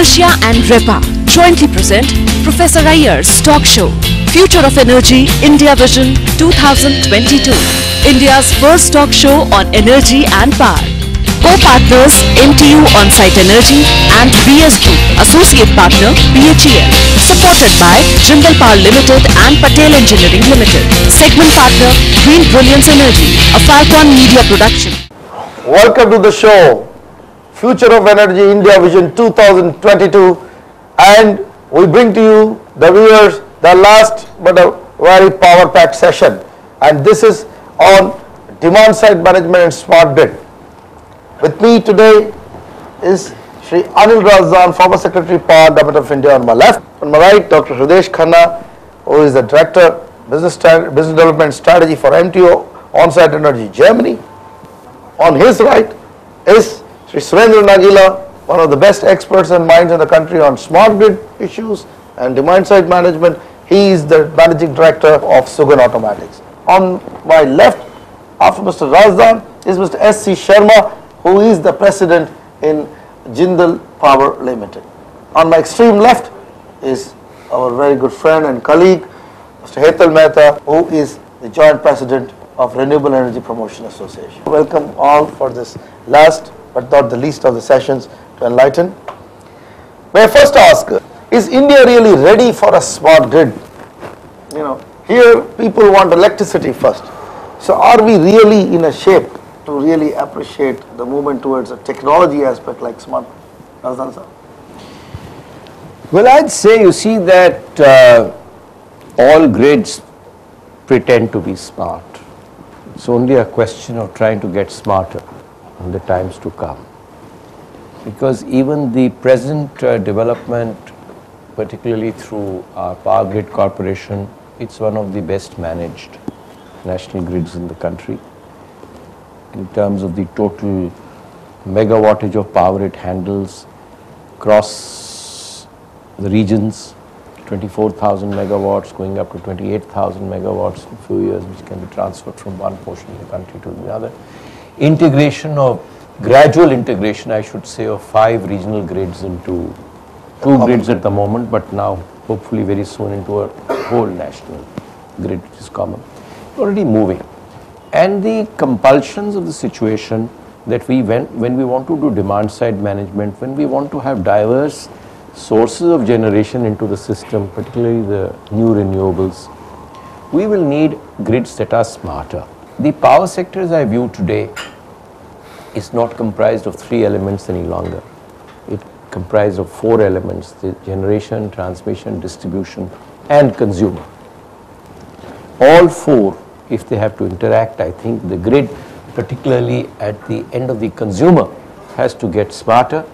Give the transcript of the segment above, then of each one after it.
Enertia and REPA jointly present Professor Iyer's talk show Future of Energy India Vision 2022 India's first talk show on energy and power. Co-partners MTU On-Site Energy and BS Group, Associate Partner BHEL. Supported by Jindal Power Limited and Patel Engineering Limited. Segment Partner Green Brilliance Energy, a Falcon Media production. Welcome to the show, Future of Energy India Vision 2022 and we bring to you the viewers the last but a very power packed session and this is on demand side management and smart grid. With me today is Sri Anil Razdan, former Secretary Power Government of India on my left. On my right, Dr. Hridesh Khanna, who is the Director Business, Business Development Strategy for MTU On-Site Energy Germany. On his right is Sri Surendra Nagila, one of the best experts and minds in the country on smart grid issues and demand side management. He is the Managing Director of Sugan Automatics. On my left, after Mr. Razdan, is Mr. S.C. Sharma, who is the President in Jindal Power Limited. On my extreme left is our very good friend and colleague, Mr. Hetal Mehta, who is the Joint President of Renewable Energy Promotion Association. Welcome all for this last but not the least of the sessions to enlighten. May I first ask, is India really ready for a smart grid? You know, here people want electricity first. So are we really in a shape to really appreciate the movement towards a technology aspect like smart? Razdan sir? Well, I'd say you see that uh, all grids pretend to be smart. It's only a question of trying to get smarter the times to come. Because even the present uh, development, particularly through our Power Grid Corporation, it's one of the best managed national grids in the country in terms of the total megawattage of power it handles across the regions, 24,000 megawatts going up to 28,000 megawatts in a few years, which can be transferred from one portion of the country to the other. Integration of, gradual integration, I should say, of five regional grids into two grids at the moment, but now hopefully very soon into a whole national grid which is common. Already moving. And the compulsions of the situation that we, when, when we want to do demand side management, when we want to have diverse sources of generation into the system, particularly the new renewables, we will need grids that are smarter. The power sector as I view today is not comprised of three elements any longer. It comprised of four elements, the generation, transmission, distribution and consumer. All four, if they have to interact, I think the grid, particularly at the end of the consumer, has to get smarter.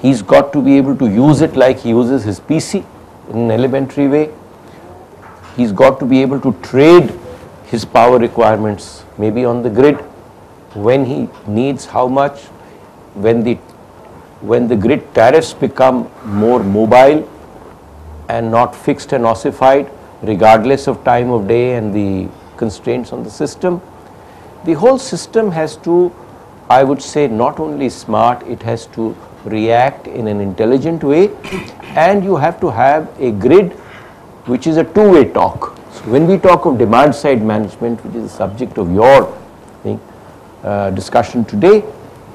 He's got to be able to use it like he uses his PC in an elementary way. He's got to be able to trade his power requirements maybe on the grid. When he needs how much when the when the grid tariffs become more mobile and not fixed and ossified regardless of time of day and the constraints on the system the whole system has to i would say not only smart it has to react in an intelligent way. And you have to have a grid which is a two way talk when we talk of demand side management which is the subject of your think, uh, discussion today,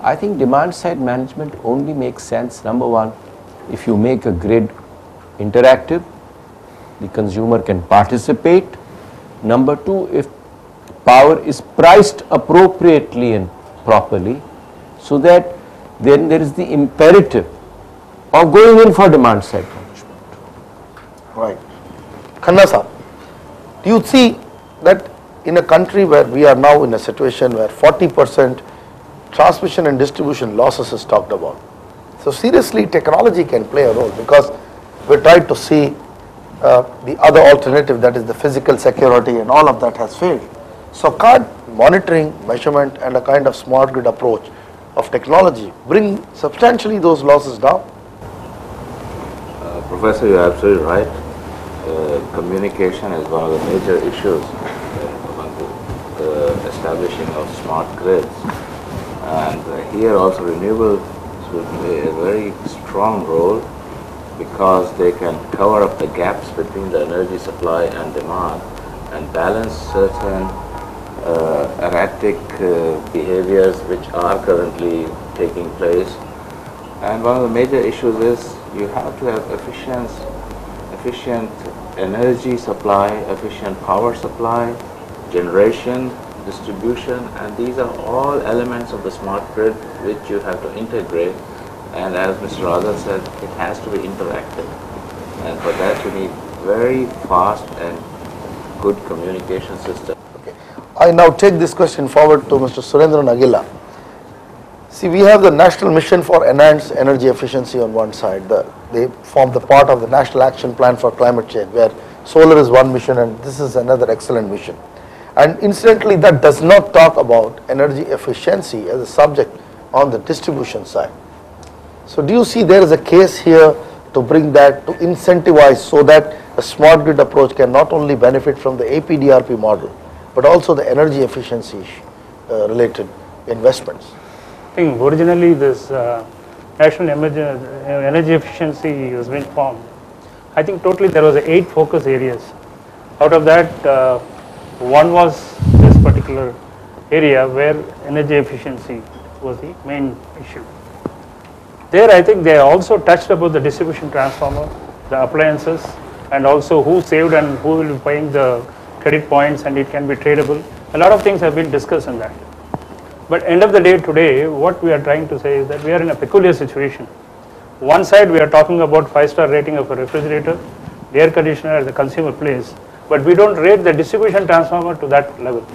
I think demand side management only makes sense, number one, if you make a grid interactive, the consumer can participate. Number two, if power is priced appropriately and properly, so that then there is the imperative of going in for demand side management. Right. Khanna sir, do you see that in a country where we are now in a situation where 40% transmission and distribution losses is talked about. So seriously technology can play a role because we tried to see uh, the other alternative that is the physical security and all of that has failed. So can't monitoring, measurement and a kind of smart grid approach of technology bring substantially those losses down? Uh, Professor, you're absolutely right. Uh, communication is one of the major issues uh, among the uh, establishing of smart grids. And here also renewables will play a very strong role because they can cover up the gaps between the energy supply and demand and balance certain uh, erratic uh, behaviors which are currently taking place. And one of the major issues is you have to have efficient, efficient energy supply, efficient power supply, generation, distribution, and these are all elements of the smart grid which you have to integrate. And as Mr. Raza said, it has to be interactive. And for that you need very fast and good communication system. Okay. I now take this question forward to Mr. Surendra Nagila. See, we have the National Mission for Enhanced Energy Efficiency on one side. The, they form the part of the National Action Plan for Climate Change, where solar is one mission and this is another excellent mission. And incidentally, that does not talk about energy efficiency as a subject on the distribution side. So do you see there is a case here to bring that, to incentivize so that a smart grid approach can not only benefit from the APDRP model, but also the energy efficiency uh, related investments? Think originally this uh, national uh, energy efficiency was being formed. I think totally there was eight focus areas. Out of that, uh, one was this particular area where energy efficiency was the main issue. There I think they also touched about the distribution transformer, the appliances and also who saved and who will be paying the credit points and it can be tradable. A lot of things have been discussed in that. But end of the day today, what we are trying to say is that we are in a peculiar situation. One side we are talking about five star rating of a refrigerator, the air conditioner at the consumer place, but we don't rate the distribution transformer to that level.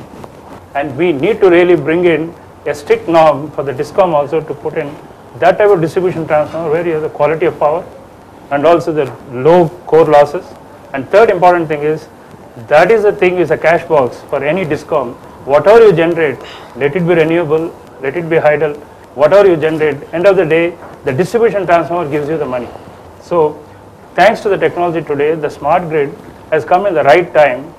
And we need to really bring in a strict norm for the DISCOM also to put in that type of distribution transformer where you have the quality of power and also the low core losses. And third important thing is that is the thing is a cash box for any DISCOM whatever you generate, let it be renewable, let it be hydel. whatever you generate, end of the day, the distribution transformer gives you the money. So thanks to the technology today, the smart grid has come in the right time.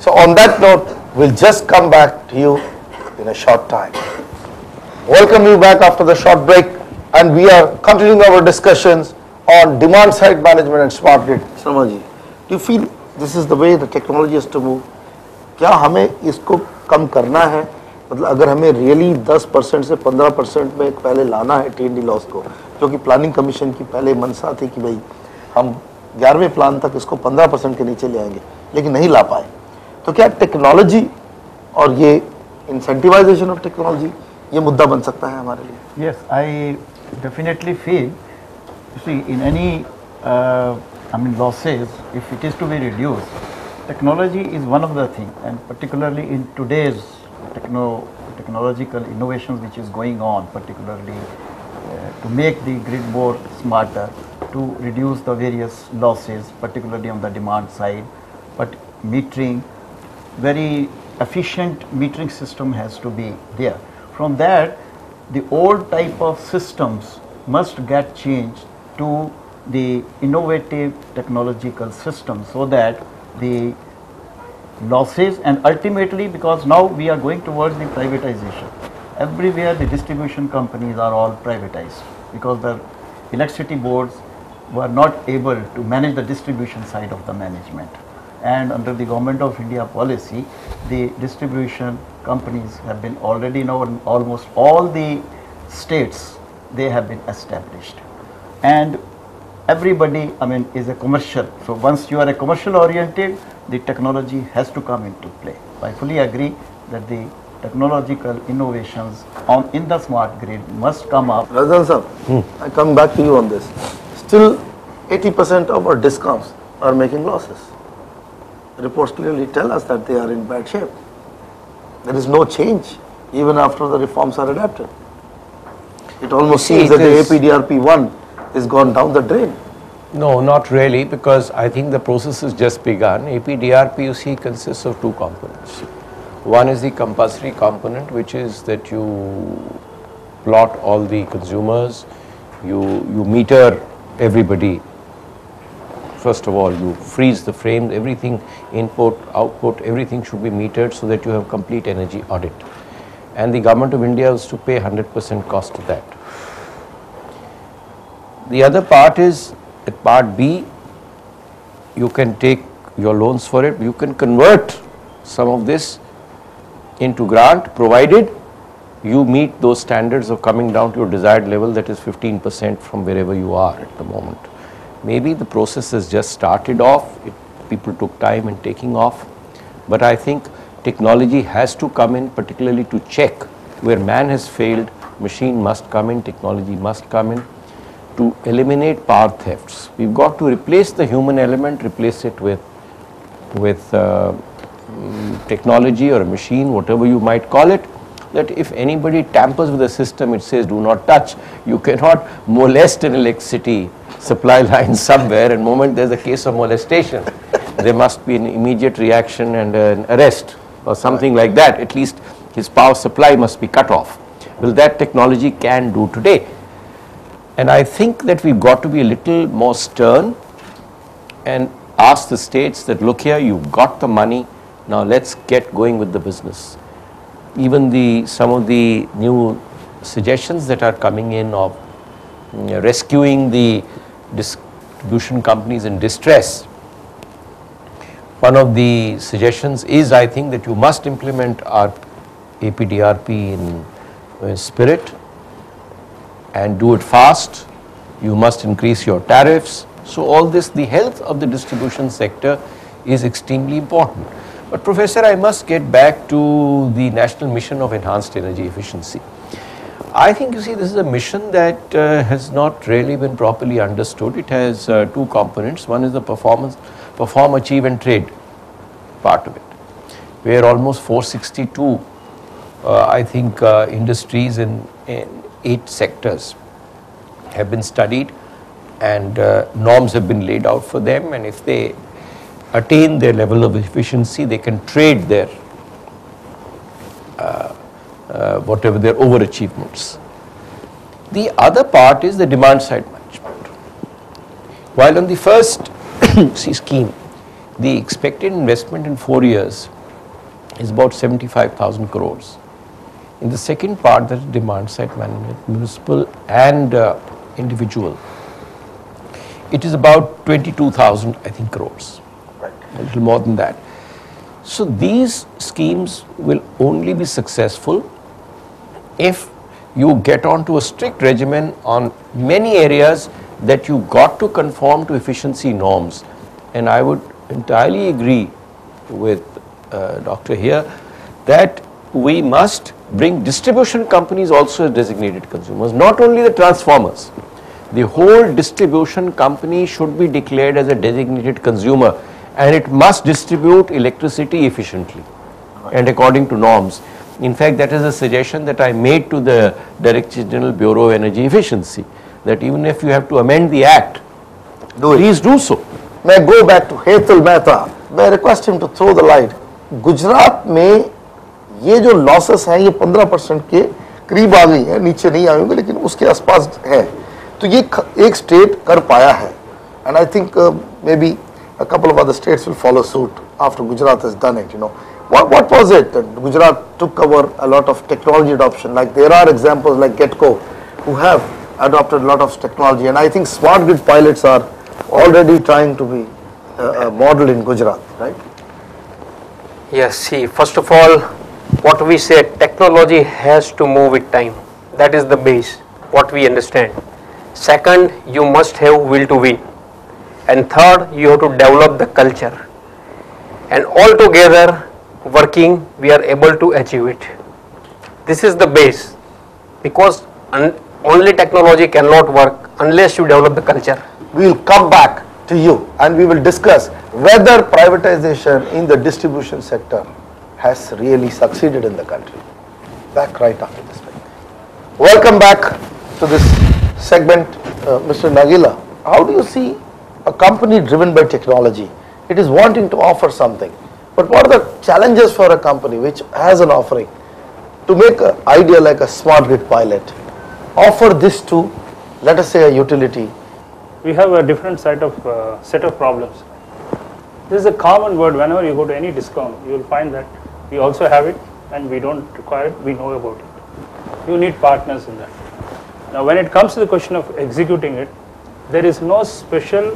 So on that note, we'll just come back to you in a short time. Welcome you back after the short break and we are continuing our discussions on demand side management and smart grid. Sharma ji, do you feel this is the way the technology has to move? क्या हमें इसको कम करना है मतलब अगर हमें really 10 percent से 15 percent में पहले लाना है टीएनडी लॉस को जो कि प्लानिंग कमीशन की पहले मनसा थी कि भाई हम ग्यारहवें प्लान तक इसको 15 परसेंट के नीचे ले आएँगे लेकिन नहीं ला पाए। तो क्या टेक्नोलॉजी और ये इंसेंटिवाइजेशन ऑफ़ टेक्नोलॉजी ये मुद्दा बन सकता है हमारे लिए? Feel, you see, in any, uh, I mean, losses, if it is to be reduced, technology is one of the things, and particularly in today's techno technological innovations which is going on, particularly uh, to make the grid more smarter, to reduce the various losses, particularly on the demand side, but metering, very efficient metering system has to be there. From that, the old type of systems must get changed to the innovative technological system so that the losses and ultimately because now we are going towards the privatization. Everywhere the distribution companies are all privatized because the electricity boards were not able to manage the distribution side of the management. And under the government of India policy, the distribution companies have been already now in almost all the states they have been established. And everybody, I mean, is a commercial. So once you are a commercial oriented, the technology has to come into play. I fully agree that the technological innovations on in the smart grid must come up Razan sir, I come back to you on this. Still 80% of our DISCOMs are making losses. Reports clearly tell us that they are in bad shape. There is no change even after the reforms are adapted. It almost seems that the APDRP 1 is gone down the drain. No, not really, because I think the process has just begun. APDRP, you see, consists of two components. One is the compulsory component, which is that you plot all the consumers, you, you meter everybody. First of all, you freeze the frames, everything, input, output, everything should be metered so that you have complete energy audit. And the government of India is to pay 100% cost of that. The other part is at part B, you can take your loans for it, you can convert some of this into grant provided you meet those standards of coming down to your desired level that is 15% from wherever you are at the moment. Maybe the process has just started off, it, people took time in taking off, but I think technology has to come in particularly to check where man has failed, machine must come in, technology must come in to eliminate power thefts. We've got to replace the human element, replace it with, with uh, mm, technology or a machine, whatever you might call it, that if anybody tampers with the system, it says do not touch. You cannot molest an electricity supply line somewhere and moment there's a case of molestation, there must be an immediate reaction and an arrest or something like that. At least his power supply must be cut off. Well, that technology can do today. And I think that we've got to be a little more stern and ask the states that look here, you've got the money, now let's get going with the business. Even the some of the new suggestions that are coming in of mm, rescuing the distribution companies in distress. One of the suggestions is I think that you must implement our APDRP in, in spirit and do it fast. You must increase your tariffs. So all this, the health of the distribution sector is extremely important. But Professor, I must get back to the National Mission of Enhanced Energy Efficiency. I think you see this is a mission that uh, has not really been properly understood. It has uh, two components. One is the performance, perform, achieve and trade part of it, where almost 462, uh, I think, uh, industries in, in eight sectors have been studied and uh, norms have been laid out for them and if they attain their level of efficiency they can trade their uh, uh, whatever their overachievements. The other part is the demand side management. While on the first scheme the expected investment in 4 years is about 75,000 crores in the second part, that is demand side management, municipal and uh, individual, it is about 22,000, I think, crores, right. a little more than that. So these schemes will only be successful if you get onto a strict regimen on many areas that you got to conform to efficiency norms. And I would entirely agree with uh, Doctor here that we must bring distribution companies also as designated consumers, not only the transformers. The whole distribution company should be declared as a designated consumer and it must distribute electricity efficiently and according to norms. In fact, that is a suggestion that I made to the Director General Bureau of Energy Efficiency that even if you have to amend the act, do please do so. May I go back to Hetal Mehta? May I request him to throw the light? Gujarat में ये जो losses हैं ये 15 percent के करीब आ गई है नीचे नहीं आए होंगे लेकिन उसके आसपास है तो ये एक स्टेट कर पाया है and I think maybe a couple of other states will follow suit after Gujarat has done it, you know. What, what was it that Gujarat took over a lot of technology adoption? Like there are examples like GETCO who have adopted a lot of technology and I think smart grid pilots are already trying to be uh, uh, modeled in Gujarat, right? Yes, see, first of all, what we say technology has to move with time. That is the base what we understand. Second you must have will to win. And third you have to develop the culture. And all together working we are able to achieve it. This is the base. Because only technology cannot work unless you develop the culture. We will come back to you and we will discuss whether privatization in the distribution sector has really succeeded in the country. Back right after this break. Welcome back to this segment, uh, Mr. Nagila. How do you see a company driven by technology? It is wanting to offer something. But what are the challenges for a company which has an offering to make an idea like a smart grid pilot? Offer this to, let us say, a utility. We have a different set of uh, set of problems. This is a common word whenever you go to any DISCOM, you will find that we also have it and we don't require it, we know about it. You need partners in that. Now when it comes to the question of executing it, there is no special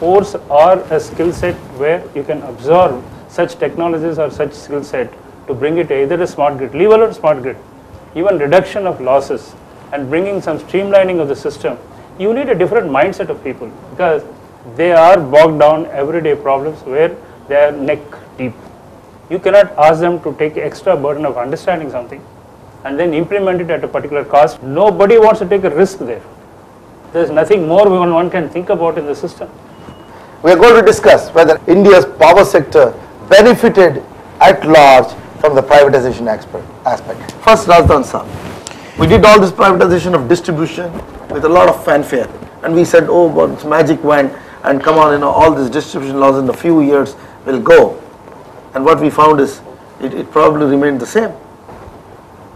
force or a skill set where you can absorb such technologies or such skill set to bring it either a smart grid, leave alone smart grid, even reduction of losses and bringing some streamlining of the system, you need a different mindset of people because they are bogged down everyday problems where they are neck deep. You cannot ask them to take extra burden of understanding something and then implement it at a particular cost. Nobody wants to take a risk there. There is nothing more one, one can think about in the system. We are going to discuss whether India's power sector benefited at large from the privatization aspect. aspect. First, Razdan Sir, we did all this privatization of distribution with a lot of fanfare, and we said, "Oh, but it's magic wand, and come on, you know, all these distribution laws in a few years will go." And what we found is, it, it probably remained the same.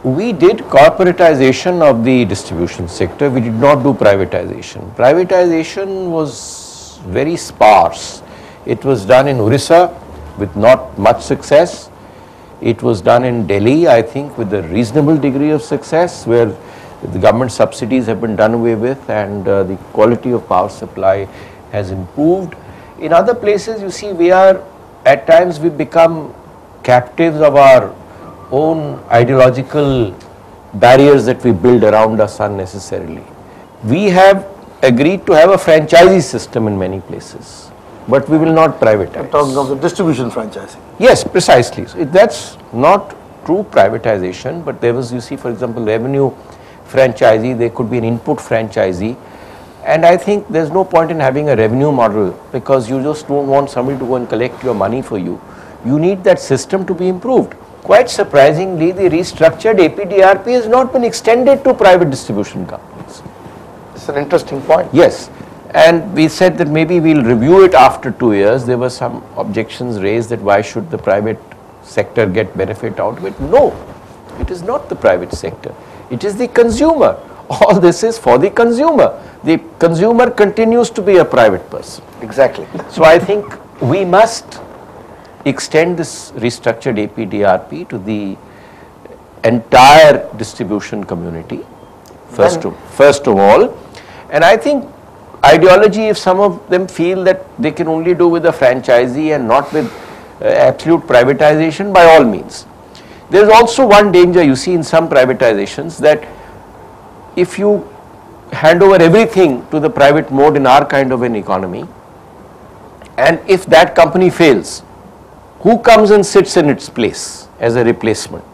We did corporatization of the distribution sector, we did not do privatization. Privatization was very sparse. It was done in Orissa with not much success. It was done in Delhi, I think, with a reasonable degree of success where the government subsidies have been done away with and uh, the quality of power supply has improved. In other places, you see, we are, at times we become captives of our own ideological barriers that we build around us unnecessarily. We have agreed to have a franchisee system in many places, but we will not privatize. Talking of the distribution franchising. Yes, precisely. So that's not true privatization, but there was, you see, for example, revenue franchisee, there could be an input franchisee. And I think there's no point in having a revenue model because you just don't want somebody to go and collect your money for you. You need that system to be improved. Quite surprisingly, the restructured APDRP has not been extended to private distribution companies. It's an interesting point. Yes, and we said that maybe we'll review it after two years. There were some objections raised that why should the private sector get benefit out of it? No, it is not the private sector. It is the consumer. All this is for the consumer. The consumer continues to be a private person. Exactly. So I think we must extend this restructured APDRP to the entire distribution community, first Then- of, first of all. And I think ideology, if some of them feel that they can only do with a franchisee and not with uh, absolute privatization, by all means. There is also one danger you see in some privatizations that if you hand over everything to the private mode in our kind of an economy, and if that company fails, who comes and sits in its place as a replacement?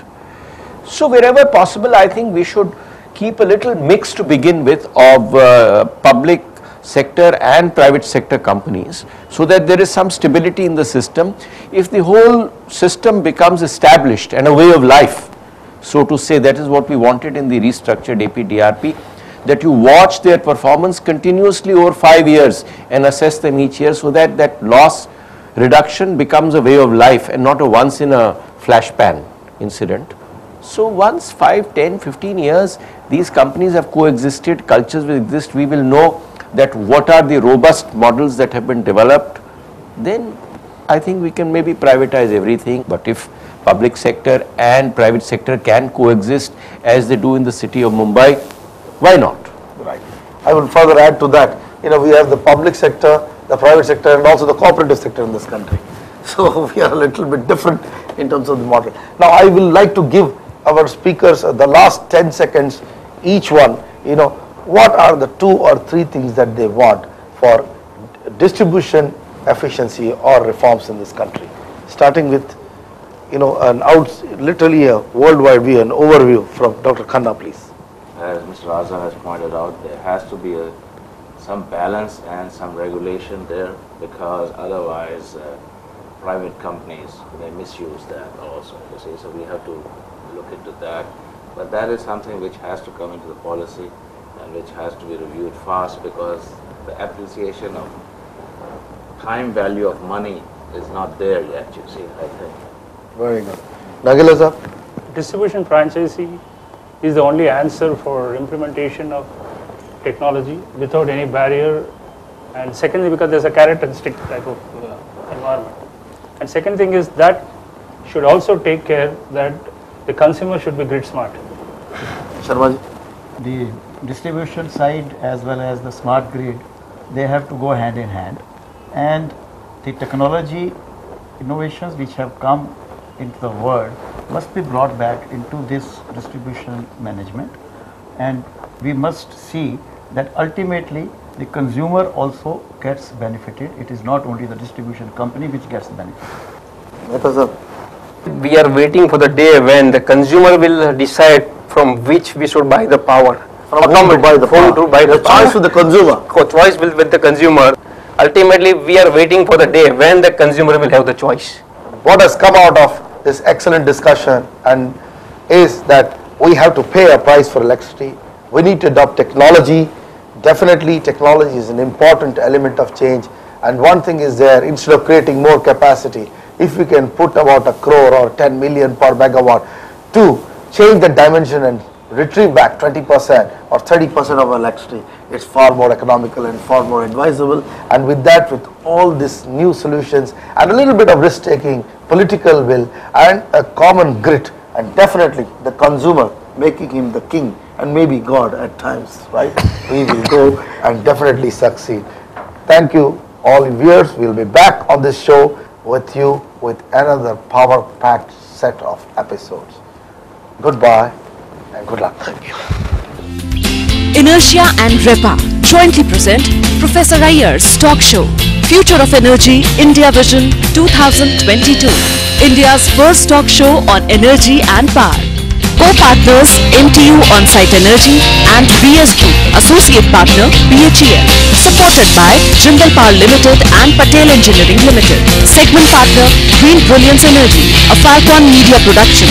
So wherever possible, I think we should keep a little mix to begin with of uh, public sector and private sector companies so that there is some stability in the system. If the whole system becomes established and a way of life, so to say, that is what we wanted in the restructured APDRP, that you watch their performance continuously over five years and assess them each year so that that loss reduction becomes a way of life and not a once in a flash pan incident. So once 5, 10, 15 years, these companies have coexisted, cultures will exist, we will know that what are the robust models that have been developed, then I think we can maybe privatize everything. But if public sector and private sector can coexist as they do in the city of Mumbai, why not? Right. I will further add to that. You know, we have the public sector, the private sector, and also the cooperative sector in this country. So we are a little bit different in terms of the model. Now, I will like to give our speakers uh, the last 10 seconds, each one, you know, what are the two or three things that they want for distribution efficiency or reforms in this country? Starting with, you know, an out, literally a worldwide view, an overview from Dr. Khanna, please. As Mr. Raza has pointed out, there has to be a, some balance and some regulation there because otherwise uh, private companies may misuse that also, you see, so we have to look into that. But that is something which has to come into the policy and which has to be reviewed fast because the appreciation of time value of money is not there yet, you see, I think. Very good. Nagila sir? Distribution franchisee is the only answer for implementation of technology without any barrier. And secondly, because there's a carrot and stick type of uh, environment. And second thing is that should also take care that the consumer should be grid smart. Sharma ji? the distribution side as well as the smart grid they have to go hand in hand and the technology innovations which have come into the world must be brought back into this distribution management and we must see that ultimately the consumer also gets benefited. It is not only the distribution company which gets benefit. Mehta sir. We are waiting for the day when the consumer will decide from which we should buy the power. From whom to buy the power. to buy the, The choice power. with the consumer. Co- choice will with the consumer. Ultimately, we are waiting for the day when the consumer will have the choice. What has come out of this excellent discussion and is that we have to pay a price for electricity. We need to adopt technology. Definitely technology is an important element of change and one thing is there instead of creating more capacity if we can put about a crore or 10 million per megawatt to change the dimension and retrieve back 20% or 30% of electricity, it's far more economical and far more advisable. And with that, with all these new solutions and a little bit of risk taking, political will, and a common grit, and definitely the consumer making him the king and maybe God at times, right? We will go and definitely succeed. Thank you, all viewers. We'll be back on this show with you with another power packed set of episodes. Goodbye and good luck. Thank you. Enertia and REPA jointly present Professor Iyer's talk show Future of Energy India Vision 2022 India's first talk show on energy and power. Co-partners MTU On-Site Energy and BS Group, Associate Partner BHEL. Supported by Jindal Power Limited and Patel Engineering Limited. Segment Partner Green Brilliance Energy, a Falcon Media Production.